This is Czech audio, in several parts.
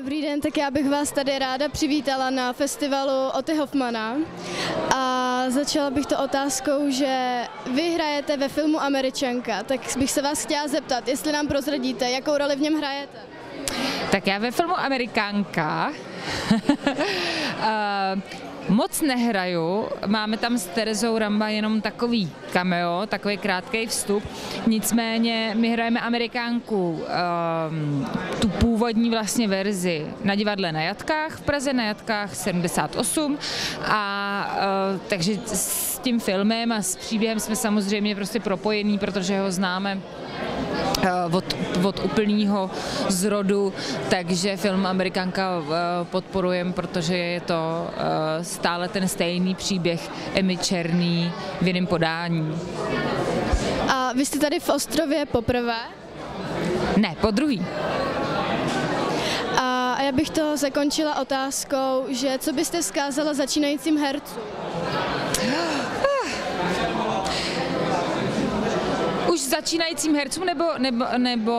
Dobrý den, tak já bych vás tady ráda přivítala na festivalu Oty Hoffmana a začala bych to otázkou, že vy hrajete ve filmu Američanka, tak bych se vás chtěla zeptat, jestli nám prozradíte, jakou roli v něm hrajete. Tak já ve filmu Amerikánka moc nehraju, máme tam s Terezou Ramba jenom takový cameo, takový krátký vstup, nicméně my hrajeme Amerikánku um, tu původní vlastně verzi na divadle na Jatkách, v Praze na Jatkách 78 a uh, takže s tím filmem a s příběhem jsme samozřejmě prostě propojení, protože ho známe Eh, od, od úplného zrodu, takže film Amerikanka eh, podporujeme, protože je to eh, stále ten stejný příběh Emmy Černý v jiném podání. A vy jste tady v Ostrově poprvé? Ne, po druhý. A já bych to zakončila otázkou, že co byste vzkázala začínajícím hercům? začínajícím hercům nebo, nebo, nebo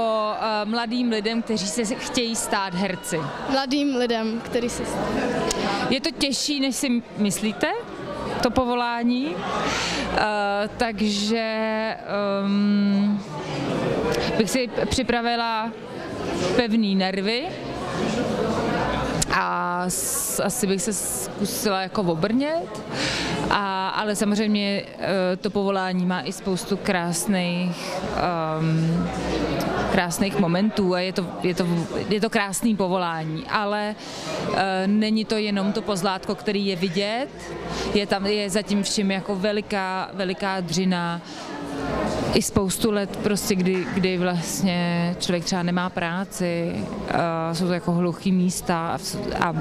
uh, mladým lidem, kteří se chtějí stát herci? Mladým lidem, kteří se Je to těžší, než si myslíte? to povolání, uh, takže um, bych si připravila pevný nervy a asi bych se zkusila jako obrnět a, ale samozřejmě eh, to povolání má i spoustu krásných um, krásných momentů a je to, je to, je to krásný povolání, ale uh, není to jenom to pozlátko, který je vidět, je tam je zatím vším jako veliká, veliká dřina, i spoustu let, prostě, kdy, kdy vlastně člověk třeba nemá práci, uh, jsou to jako hluchý místa a, a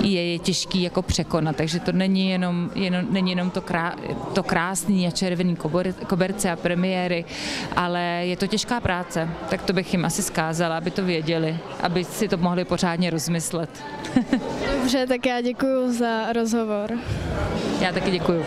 je, je těžký jako překonat, takže to není jenom, jenom, není jenom to, krá, to krásný a červený kober, koberce a premiéry, ale je to těžká práce, tak to bych jim asi skázala, aby to věděli, aby si to mohli pořádně rozmyslet. Dobře, tak já děkuji za rozhovor. Já taky děkuji.